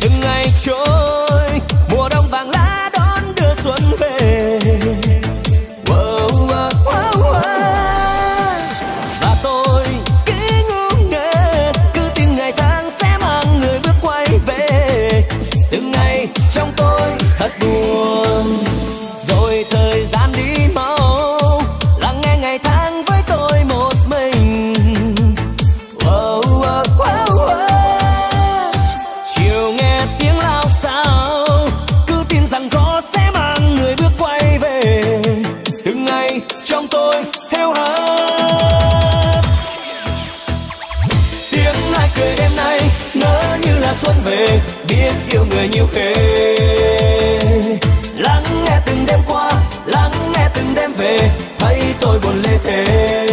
từng ngày trôi mùa đông vàng lá đón đưa xuân về. Wow, wow, wow, wow. và tôi cứ ngu nghề cứ tin ngày tháng sẽ mang người bước quay về. Từng ngày trong tôi thật buồn. tiếng ai cười đêm nay, nỡ như là xuân về, biết yêu người nhiều khê. Lắng nghe từng đêm qua, lắng nghe từng đêm về, thấy tôi buồn lê thế